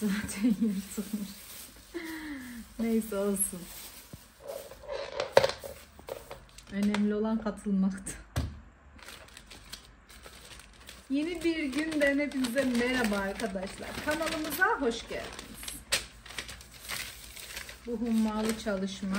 Zaten yırtılmış. Neyse olsun. Önemli olan katılmaktı. Yeni bir günden hepinize merhaba arkadaşlar. Kanalımıza hoş geldiniz. Bu hummalı çalışma.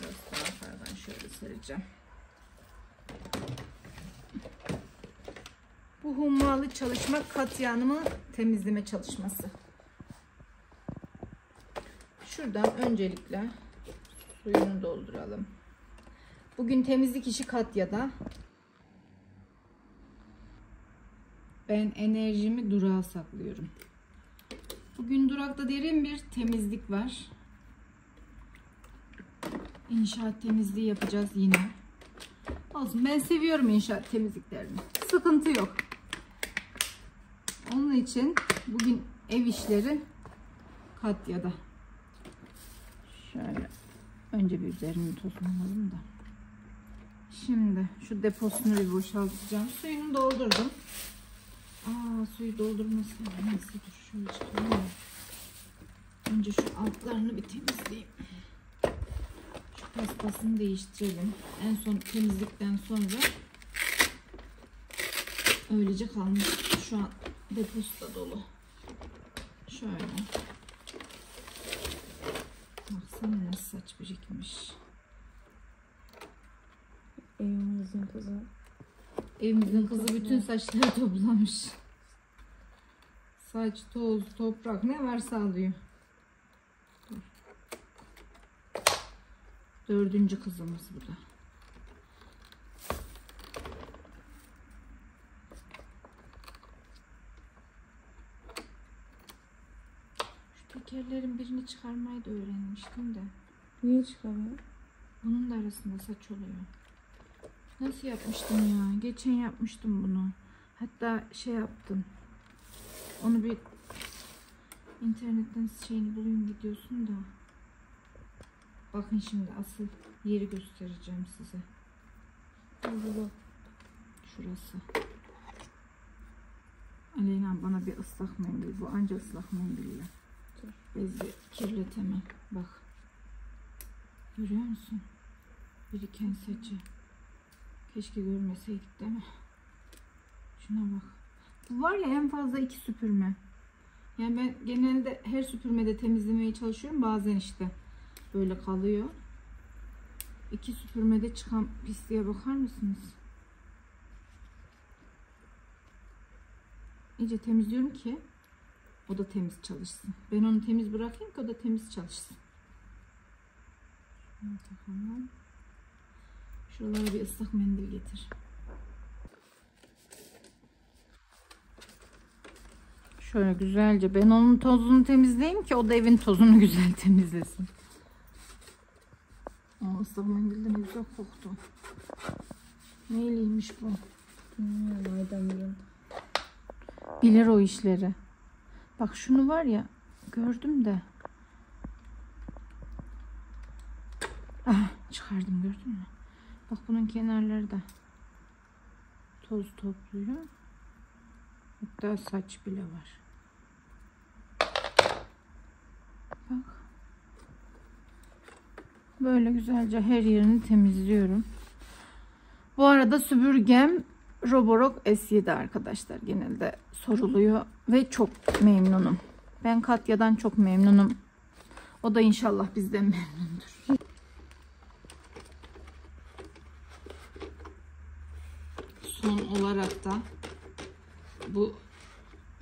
Yukarıdan şöyle sereceğim. Bu hummalı çalışma kat yanımı temizleme çalışması. Şuradan öncelikle suyunu dolduralım. Bugün temizlik işi Katya'da. Ben enerjimi durağa saklıyorum. Bugün durakta derin bir temizlik var. İnşaat temizliği yapacağız yine. Olsun ben seviyorum inşaat temizliklerini. Sıkıntı yok. Onun için bugün ev işleri Katya'da. Şöyle önce bir üzerini tozlayalım da. Şimdi şu deposunu bir boşaltacağım. Suyunu doldurdum. Aa suyu doldurması neyse dur şöyle çıkalım. Önce şu altlarını bir temizleyeyim. Şu paspasını değiştirelim. En son temizlikten sonra öylece kalmış. Şu an deposu da dolu. Şöyle. Baksana nasıl saç birikmiş. Evimizin kızı. Evimizin kızı bütün saçları toplamış. Saç, toz, toprak ne varsa alıyor. Dördüncü kızımız bu da. Şu tekerlerin birini çıkarmayı da öğrenmiştim de. Niye çıkamıyor? Bunun da arasında saç oluyor. Nasıl yapmıştım ya? Geçen yapmıştım bunu. Hatta şey yaptım. Onu bir internetten şeyini bulayım videosunu da. Bakın şimdi asıl yeri göstereceğim size. Allah. Şurası. Aleyna bana bir ıslak mendil. Bu anca ıslak mendille. Bezi kirletemem. Bak. Görüyor musun? Biriken saçı. Keşke görmeseydik değil mi? Şuna bak. Bu var ya en fazla iki süpürme. Yani ben genelde her süpürmede temizlemeye çalışıyorum. Bazen işte böyle kalıyor. İki süpürmede çıkan pisliğe bakar mısınız? İyice temizliyorum ki o da temiz çalışsın. Ben onu temiz bırakayım ki o da temiz çalışsın. Şuralara bir ıslak mendil getir. Şöyle güzelce ben onun tozunu temizleyeyim ki o da evin tozunu güzel temizlesin. Aa, ıslak mendil de ne güzel koktu. Neyliymiş bu? Bilmiyorum nereden biliyorum. Bilir o işleri. Bak şunu var ya gördüm de. Ah çıkardım gördün mü? Bak bunun kenarları da toz topluyor. Hatta saç bile var. Bak. Böyle güzelce her yerini temizliyorum. Bu arada süpürgem Roborock S7 arkadaşlar genelde soruluyor ve çok memnunum. Ben Katya'dan çok memnunum. O da inşallah bizden memnundur. Son olarak da bu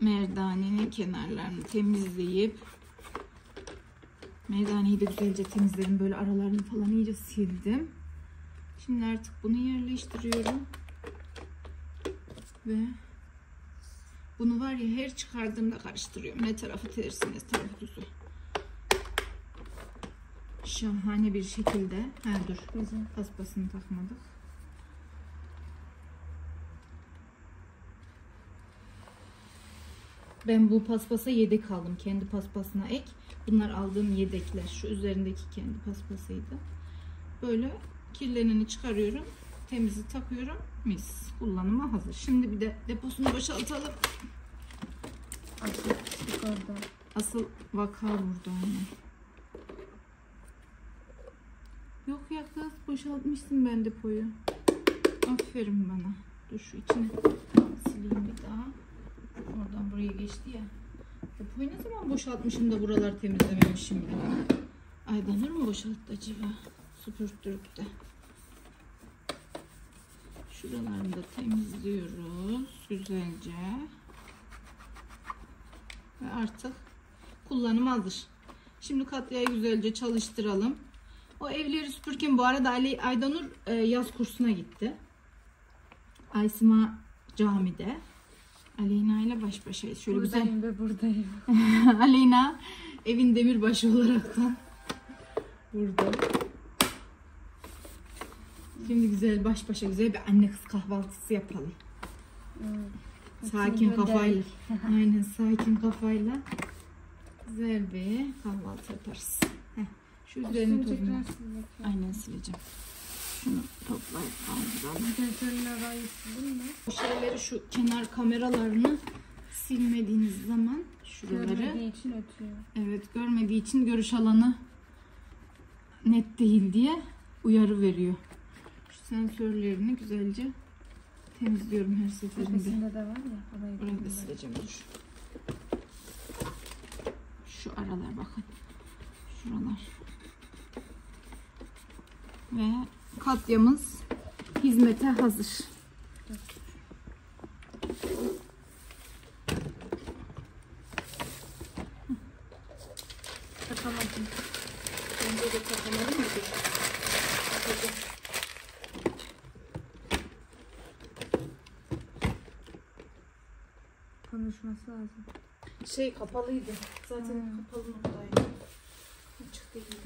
merdanenin kenarlarını temizleyip merdaneyi de güzelce temizledim. Böyle aralarını falan iyice sildim. Şimdi artık bunu yerleştiriyorum. Ve bunu var ya her çıkardığımda karıştırıyorum. Ne tarafı tersi ne tarafı düzü. Şahane bir şekilde. Ha dur. Güzel. Paspasını takmadık. Ben bu paspasa yedek aldım. Kendi paspasına ek. Bunlar aldığım yedekler. Şu üzerindeki kendi paspasıydı. Böyle kirleneni çıkarıyorum. Temizi takıyorum. Mis. Kullanıma hazır. Şimdi bir de deposunu boşaltalım. Artık Yukarıda. Asıl vaka burada yani. Yok ya kız boşaltmışsın ben depoyu. Aferin bana. Dur şu içini sileyim bir daha. Oradan buraya geçti ya. Depoyu ne zaman boşaltmışım da buraları temizlememişim ya. Aydanır mı boşalttı acaba? Süpürttürüp de. Şuralarını da temizliyoruz güzelce. Ve artık kullanım hazır. Şimdi Katya'yı güzelce çalıştıralım. O evleri süpürken bu arada Ali Aydanur e, yaz kursuna gitti. Aysima camide. Aleyna ile baş başayız. Şöyle güzel. Buradayım ve buradayım. Aleyna evin demirbaşı olaraktan burada. Şimdi güzel baş başa güzel bir anne kız kahvaltısı yapalım. Evet. Sakin kafayla. Aynen sakin kafayla güzel bir kahvaltı yaparız. Heh, Şu üzerini lazım. Aynen sileceğim. Şunu toplayıp kaldıralım. Bu şeyleri şu kenar kameralarını silmediğiniz zaman şuraları Görmediği için ötüyor. evet görmediği için görüş alanı net değil diye uyarı veriyor. Sensörlerini güzelce temizliyorum her seferinde. Tepesinde de var ya. Orayı Orayı da sileceğim dur. Şu aralar bakın. Şuralar. Ve katyamız hizmete hazır. Kapalıydı. Zaten Hmm. kapalı noktaydı. Açık değildi.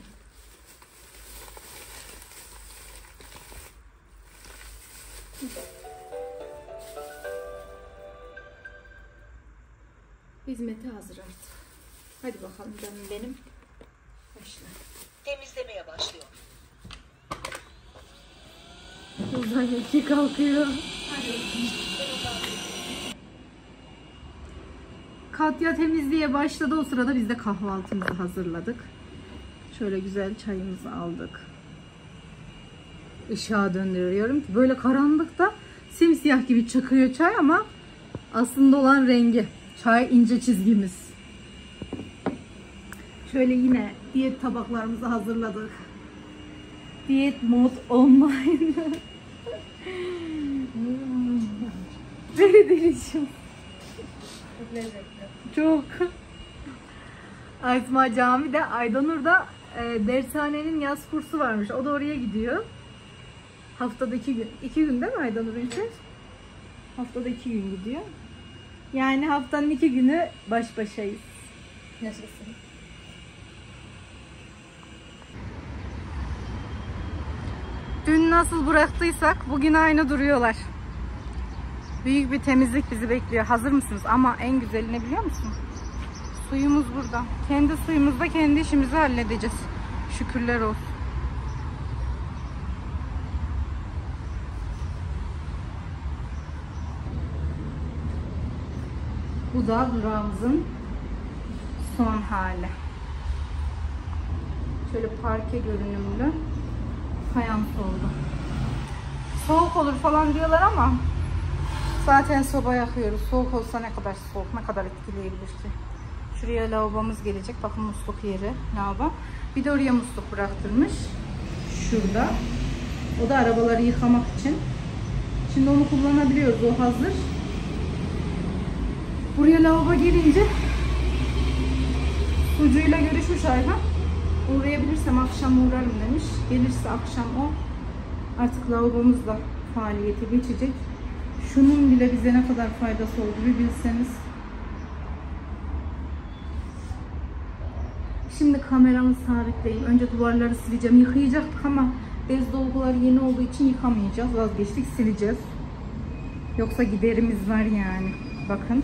Hizmete hazır artık. Hadi bakalım canım benim. Başla. temizlemeye başlıyor. Buradan iki kalkıyor. Katya temizliğe başladı. O sırada biz de kahvaltımızı hazırladık. Şöyle güzel çayımızı aldık. Işığa döndürüyorum ki böyle karanlıkta simsiyah gibi çakıyor çay ama aslında olan rengi. Çay ince çizgimiz. Şöyle yine diyet tabaklarımızı hazırladık. Diyet mod online. Böyle delişim. Çok lezzetli. Çok. Aysma Cami'de Aydanur'da e, dershanenin yaz kursu varmış. O da oraya gidiyor. Haftada iki gün. iki gün değil mi Aydanur'un için? Haftada iki gün gidiyor. Yani haftanın iki günü baş başayız. Yaşasın. Dün nasıl bıraktıysak bugün aynı duruyorlar. Büyük bir temizlik bizi bekliyor. Hazır mısınız? Ama en güzeli ne biliyor musun? Suyumuz burada. Kendi suyumuzda kendi işimizi halledeceğiz. Şükürler olsun. Bu da durağımızın son hali. Şöyle parke görünümlü fayans oldu. Soğuk olur falan diyorlar ama zaten soba yakıyoruz. Soğuk olsa ne kadar soğuk, ne kadar etkileyebilir ki? Şuraya lavabomuz gelecek. Bakın musluk yeri lavabo. Bir de oraya musluk bıraktırmış. Şurada. O da arabaları yıkamak için. Şimdi onu kullanabiliyoruz. O hazır. Buraya lavabo gelince sucuyla görüşmüş Ayhan. Uğrayabilirsem akşam uğrarım demiş. Gelirse akşam o. Artık lavabomuz da faaliyete geçecek. Şunun bile bize ne kadar faydası oldu bir bilseniz. Şimdi kameramı sabitleyeyim. Önce duvarları sileceğim. Yıkayacaktık ama bez dolguları yeni olduğu için yıkamayacağız. Vazgeçtik sileceğiz. Yoksa giderimiz var yani. Bakın.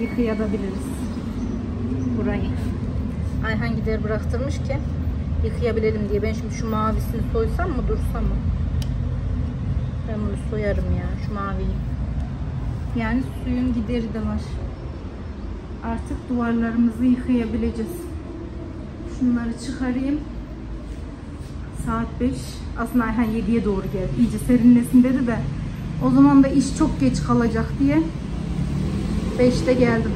Yıkayabiliriz. Burayı. Ayhan gider bıraktırmış ki yıkayabilelim diye. Ben şimdi şu mavisini soysam mı dursam mı? Ben bunu soyarım ya şu maviyi. Yani suyun gideri de var. artık duvarlarımızı yıkayabileceğiz. Şunları çıkarayım. Saat 5. Aslında Ayhan 7'ye doğru geldi. İyice serinlesin dedi de. O zaman da iş çok geç kalacak diye 5'te geldim.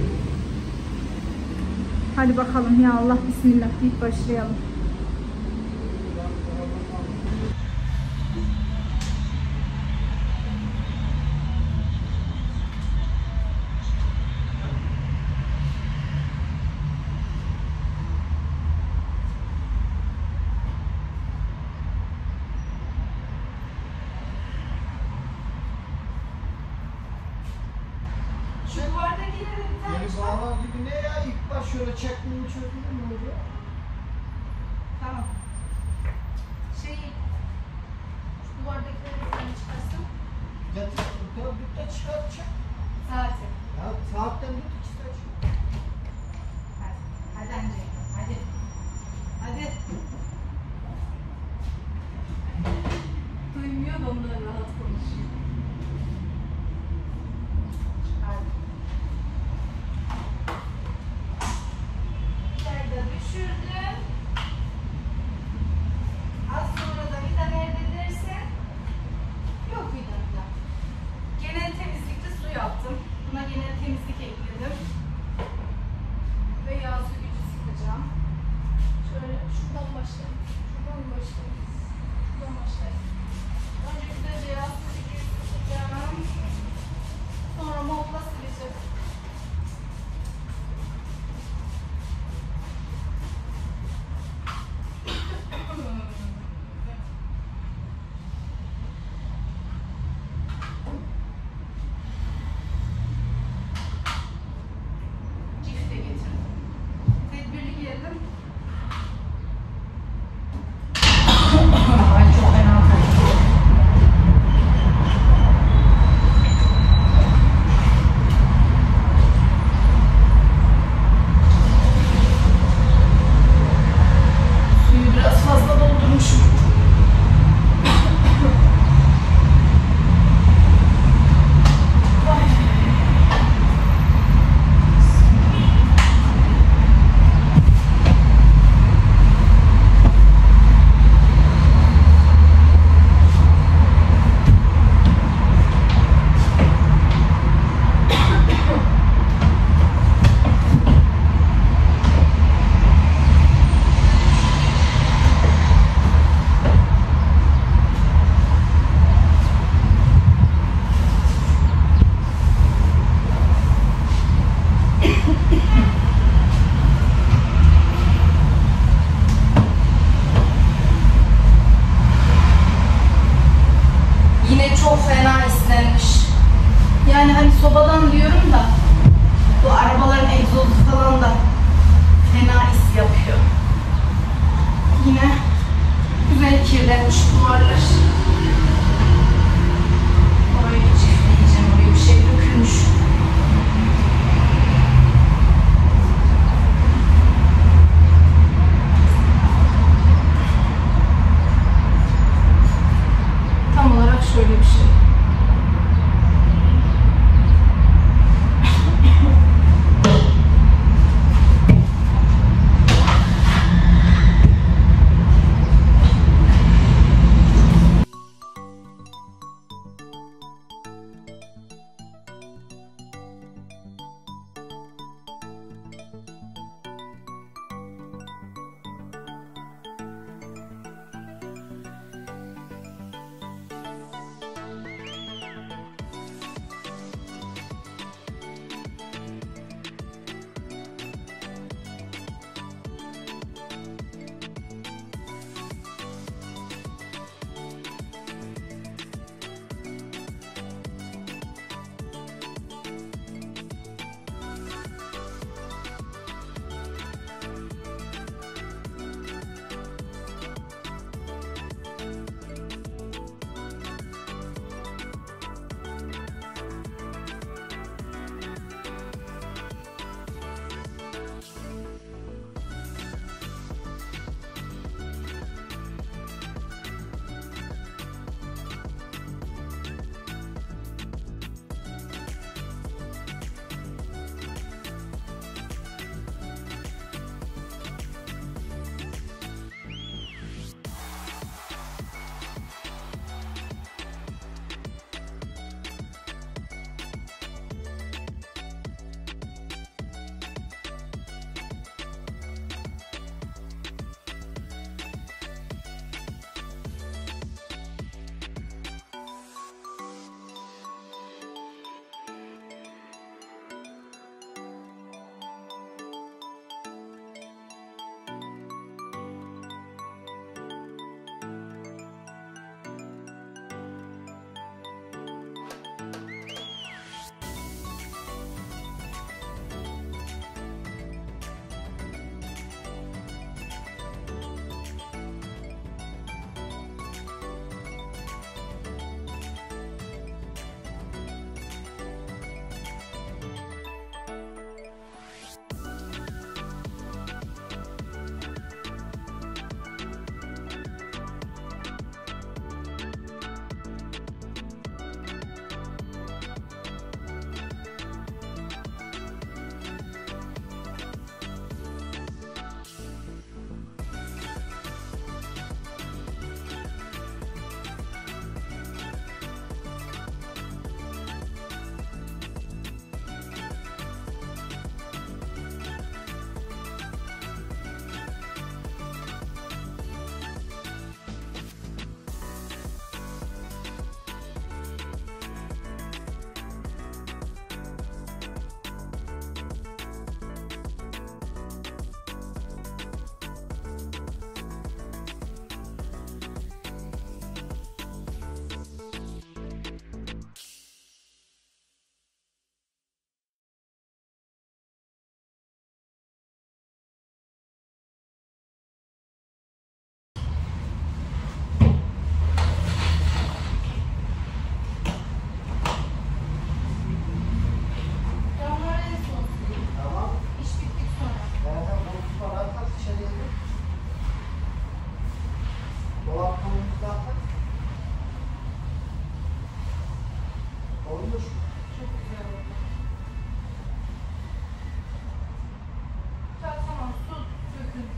Hadi bakalım ya Allah bismillah deyip başlayalım. Şu duvardakileri bir tane Yeni bağlar gibi ne ya? İlk baş şöyle çekmeyi çökülür mü oluyor? Tamam. Şey, tane çıkarsın. Getir, ya bir de çıkar. Ya saatten bir iki saat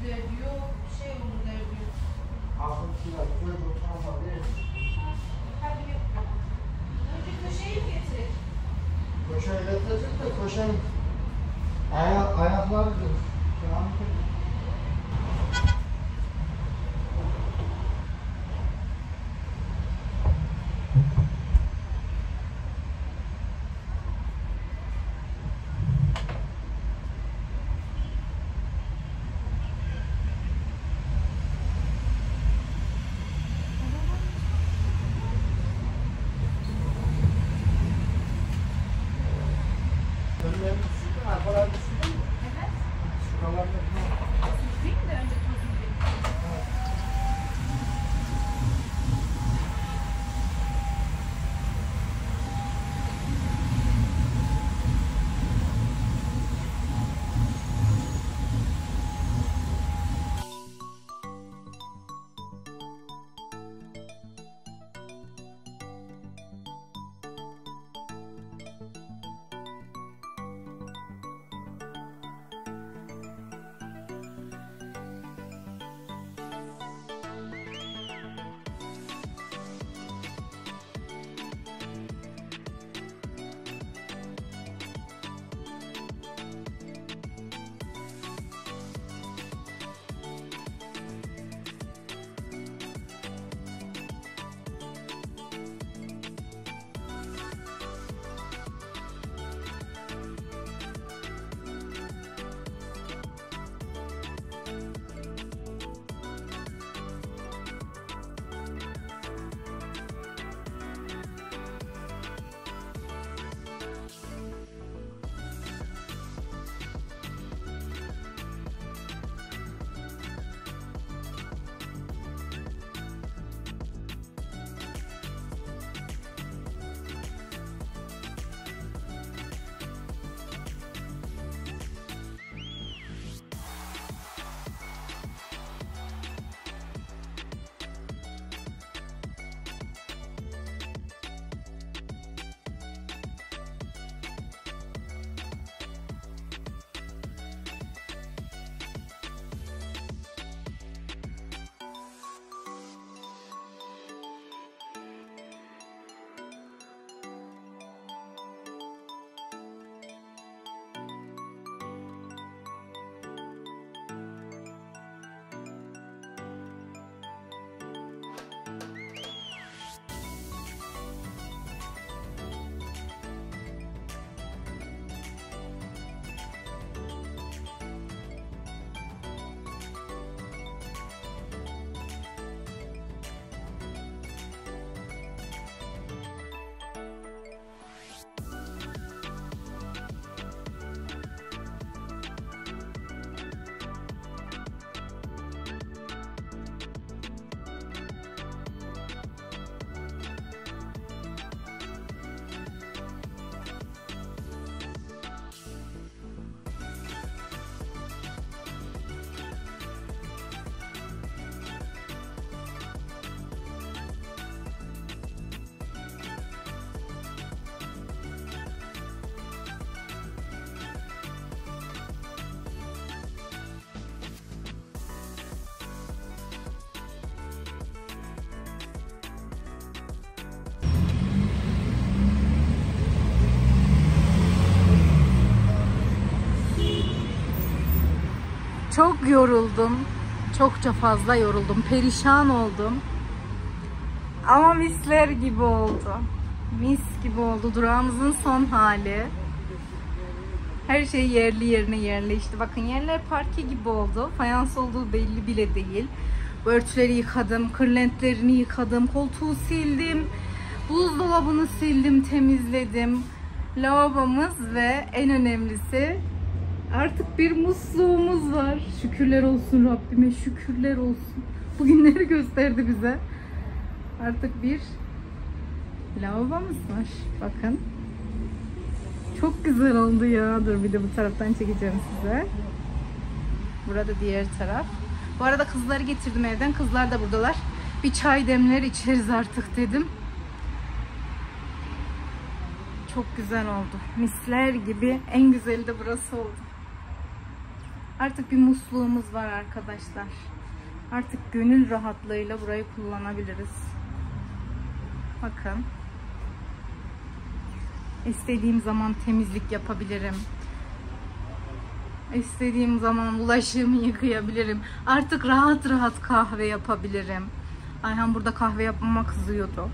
der diyor, şey olur der diyor. Altın kilo, kilo doksan var değil mi? Hadi bir. Önce köşeyi mi getirelim? Köşeyi getirecek de köşenin ayak, ayakları diyor. Önlerini sürdün, arkalarını sürdün mü? Evet. Şuralarını Çok yoruldum. Çokça fazla yoruldum. Perişan oldum. Ama misler gibi oldu. Mis gibi oldu. Durağımızın son hali. Her şey yerli yerine yerleşti. Bakın yerler parke gibi oldu. Fayans olduğu belli bile değil. Örtüleri yıkadım. Kırlentlerini yıkadım. Koltuğu sildim. Buzdolabını sildim, temizledim. Lavabomuz ve en önemlisi Artık bir musluğumuz var. Şükürler olsun Rabbime, şükürler olsun. Bugünleri gösterdi bize. Artık bir lavabomuz var. Bakın. Çok güzel oldu ya. Dur bir de bu taraftan çekeceğim size. Burada diğer taraf. Bu arada kızları getirdim evden. Kızlar da buradalar. Bir çay demler içeriz artık dedim. Çok güzel oldu. Misler gibi. En güzeli de burası oldu. Artık bir musluğumuz var arkadaşlar. Artık gönül rahatlığıyla burayı kullanabiliriz. Bakın. İstediğim zaman temizlik yapabilirim. İstediğim zaman bulaşığımı yıkayabilirim. Artık rahat rahat kahve yapabilirim. Ayhan burada kahve yapmama kızıyordu.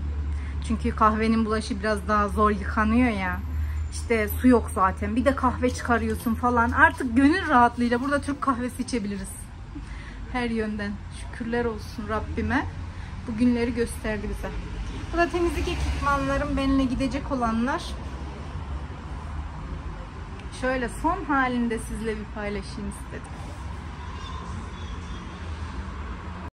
Çünkü kahvenin bulaşı biraz daha zor yıkanıyor ya. İşte su yok zaten. Bir de kahve çıkarıyorsun falan. Artık gönül rahatlığıyla burada Türk kahvesi içebiliriz. Her yönden. Şükürler olsun Rabbime. Bu günleri gösterdi bize. Bu da temizlik ekipmanlarım. Benimle gidecek olanlar. Şöyle son halinde sizle bir paylaşayım istedim.